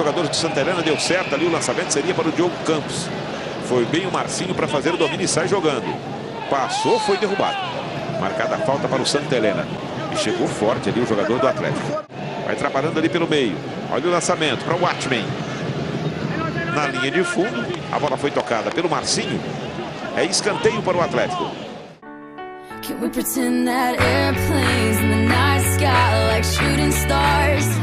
jogadores de Santa Helena, deu certo ali, o lançamento seria para o Diogo Campos. Foi bem o Marcinho para fazer o domínio e sai jogando. Passou, foi derrubado. Marcada a falta para o Santa Helena. E chegou forte ali o jogador do Atlético. Vai trabalhando ali pelo meio. Olha o lançamento para o Watchmen. Na linha de fundo, a bola foi tocada pelo Marcinho. É escanteio para o Atlético. Can we pretend that airplanes in the night sky like shooting stars?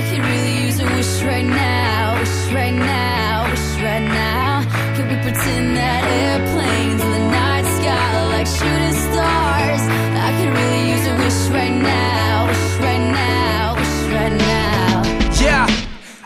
I could really use a wish right now, wish right now, wish right now. Can we pretend that airplanes in the night sky are like shooting stars? I could really use a wish right now, wish right now, wish right now. Yeah,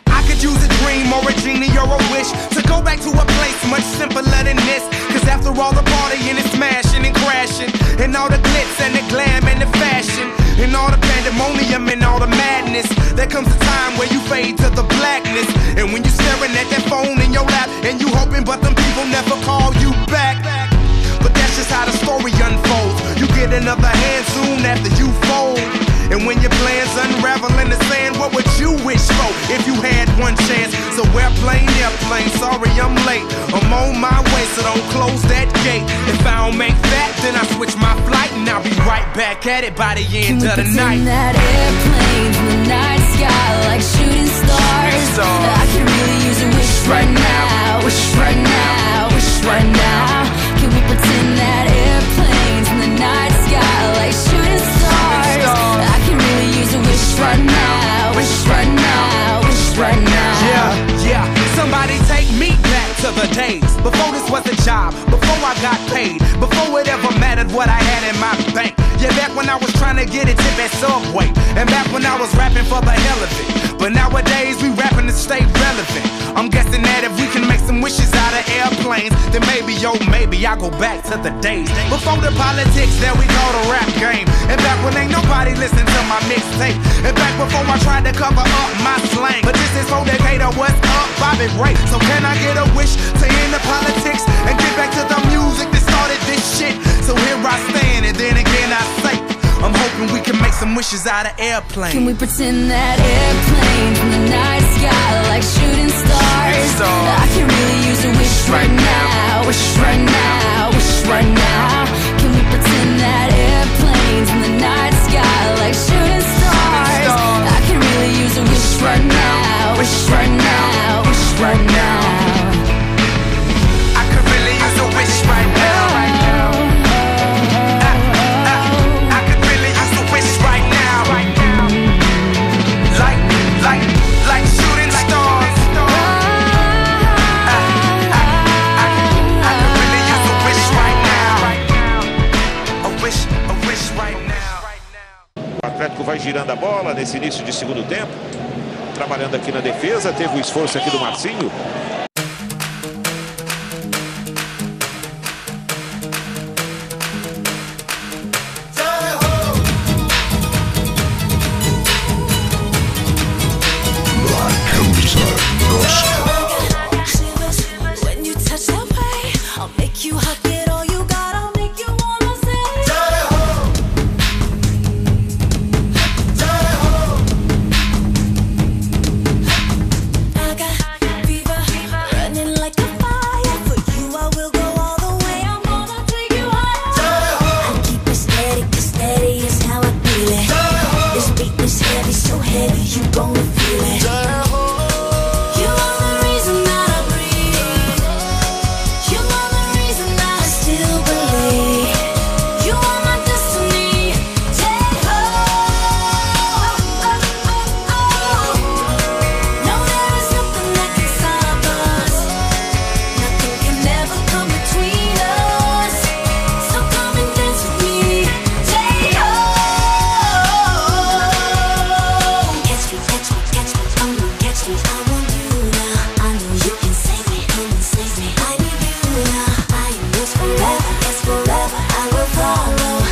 I could use a dream or a genie or a wish to go back to a place much simpler than this. Cause after all the partying and smashing and crashing, and all the glitz and the glam and the fashion, and all the pandemonium and all the madness, there comes a time where you fade to the blackness. And when you're staring at that phone in your lap, and you hoping, but them people never call you back. But that's just how the story unfolds. You get another hand soon after you fold. And when your plans unravel in the sand, what would you wish for if you had one chance? So airplane, airplane, sorry I'm late. I'm on my way, so don't close that gate. If I don't make that, right back at it by the end of the night. that airplane in the night sky like shooting stars. I can really use a wish right now, wish right now, wish right now. Can we pretend that airplanes in the night sky like shooting stars? I can really use a wish right now, wish right now, wish right now. Yeah, yeah. Somebody take me back to the days before this was a job, before I got paid, before it ever mattered what I had in my to get a tip at Subway, and back when I was rapping for the hell of it. But nowadays we rapping to stay relevant. I'm guessing that if we can make some wishes out of airplanes, then maybe, yo, maybe I'll go back to the days before the politics that we call the rap game, and back when ain't nobody listen to my mixtape, and back before I tried to cover up my slang. But this is for Decatur, what's up, Bobby Ray? So can I get a wish to end the politics and get back to the music that started this shit? So here I stand, and then again I say. I'm hoping we can make some wishes out of airplanes. Can we pretend that airplanes in the night sky like shooting stars? I can really use a wish right now, wish right now, wish right now. Can we pretend that airplanes in the night sky like shooting girando a bola nesse início de segundo tempo. Trabalhando aqui na defesa, teve o esforço aqui do Marcinho. forever, it's forever, I will follow.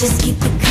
Just keep it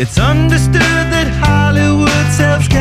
It's understood that Hollywood sells.